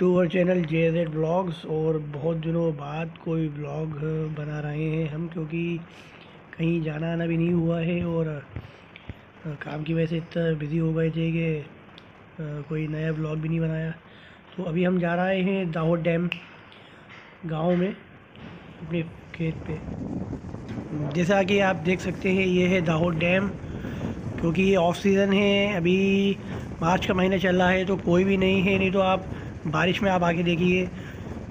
To our channel J Z vlogs और बहुत दिनों बाद कोई ब्लॉग बना रहे हैं हम क्योंकि कहीं जाना आना भी नहीं हुआ है और काम की वजह से इतना बिज़ी हो गए थे कि कोई नया ब्लॉग भी नहीं बनाया। तो अभी हम जा रहे हैं दाहोद डैम गाँव में, अपने खेत पे। जैसा कि आप देख सकते हैं, ये है दाहोद डैम क्योंकि ये ऑफ़ सीज़न है, अभी मार्च का महीना चल रहा है तो कोई भी नहीं है, नहीं तो आप बारिश में आप आके देखिए,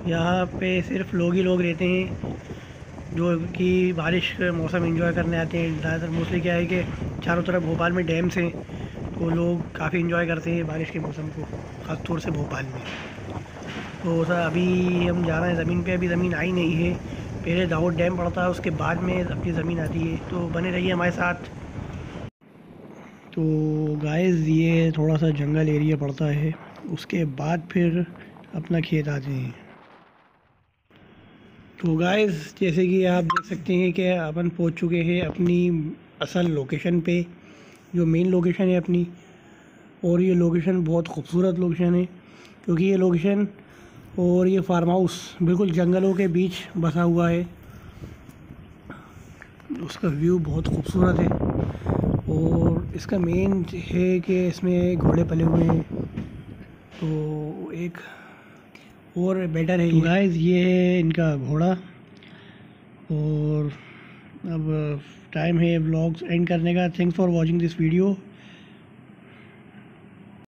यहाँ पे सिर्फ़ लोग ही लोग रहते हैं जो कि बारिश मौसम एंजॉय करने आते हैं। ज़्यादातर मोस्टली क्या है कि चारों तरफ़ भोपाल में डैम्स हैं तो लोग काफ़ी इन्जॉय करते हैं बारिश के मौसम को ख़ास तौर से भोपाल में। तो सर, अभी हम जा रहे हैं ज़मीन पे, अभी ज़मीन आई नहीं है। पहले दाऊद डैम पड़ता है उसके बाद में अपनी ज़मीन आती है। तो बने रहिए हमारे साथ। तो गाइस ये थोड़ा सा जंगल एरिया पड़ता है। उसके बाद फिर अपना खेत आते हैं तो गाइस जैसे कि आप देख सकते हैं कि अपन पहुँच चुके हैं अपनी असल लोकेशन पे, जो मेन लोकेशन है अपनी। और ये लोकेशन बहुत खूबसूरत लोकेशन है, क्योंकि ये लोकेशन और ये फार्म हाउस बिल्कुल जंगलों के बीच बसा हुआ है। उसका व्यू बहुत खूबसूरत है। और इसका मेन है कि इसमें घोड़े पले हुए हैं। तो एक और बेटर है तो गाइस ये है इनका घोड़ा। और अब टाइम है ब्लॉग्स एंड करने का। Thanks for watching this video